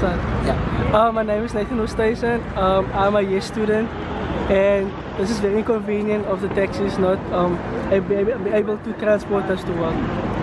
Yeah. Uh, my name is Nathan Oosthuizen. Um, I'm a year student and this is very inconvenient of the taxis not um, able to transport us to work.